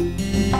Música